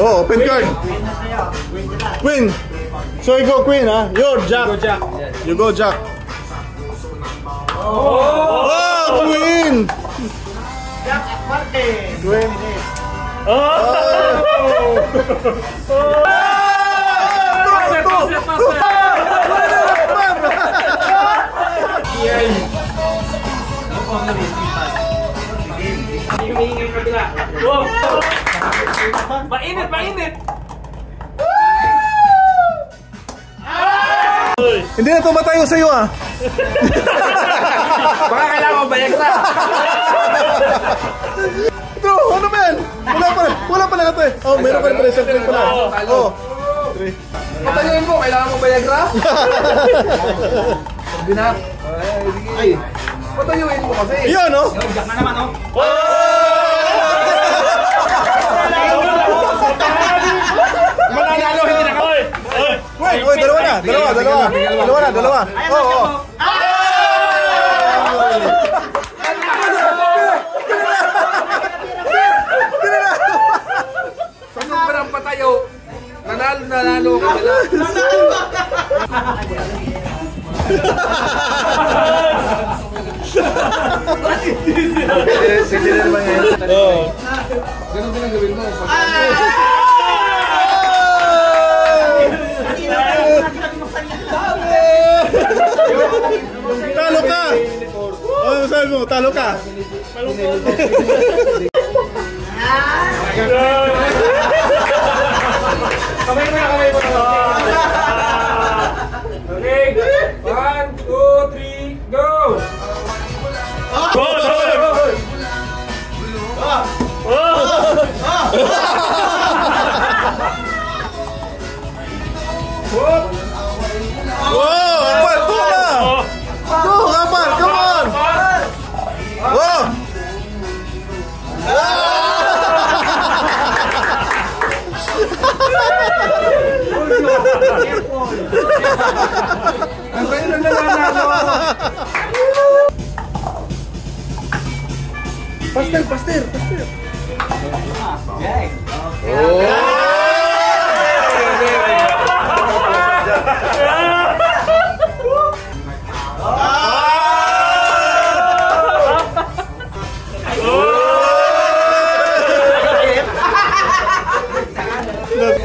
Oh, open card. Queen. So you go queen, ha? You're jack. Go Jack. You go jack. Oh, queen. Jack Martin. Queen. Pass, pass, pass. Mainit, mainit! Hindi na tumatayo sa'yo, ah. Baka kailangan ko bayag na. Bro, ano ba yan? Wala pa, wala pa lang ito eh. Oh, meron pa rin pala isang drink pala. Oh. Patayuin mo, kailangan mo Viagra? Sabi na. Ay, patayuin mo kasi. Iyon, no? Jack na naman, oh. Mananalo, hindi na ka. Wait, wait, dalawa na. Dalawa, dalawa. Dalawa na, dalawa. Oo, oo. Sa sobrang patayo, nanalo, nanalo ka nila. Sige na naman yan. Ganun din ang gawin mo. Talo ka! Ano sabi mo? Talo ka? Kamay mo na, kamay mo na. Okay, one, two, three, go! Wow! Ang kayo na nanalo. Pastel, pastel, pastel.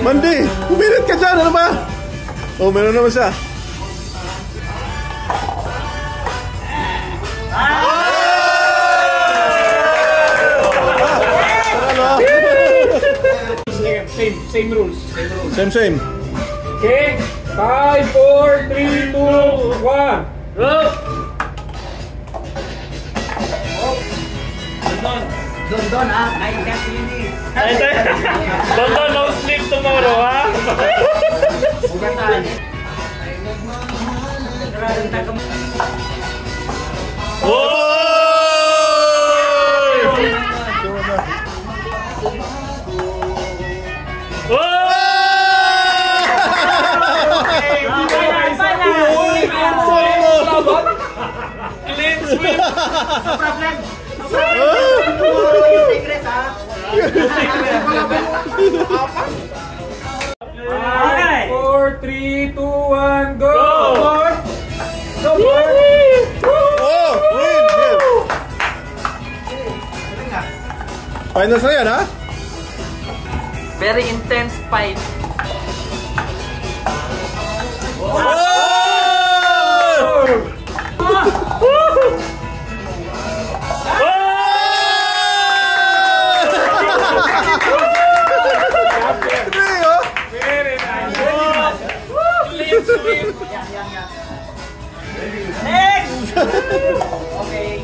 Mandi, pumilit ka dyan, ano ba? Oh, meron naman siya. Same, same rules. Same rules. Same, same. Okay, five, four, three, two, one. Go! Don Don, ah. Ay, Jack Linis. Don't go no sleep tomorrow, ha? Woi! Oh! Problem. No problem. Finals na yan, ha? Very intense fight. Hindi, oh. Very nice. Clean sweep! Next! Okay.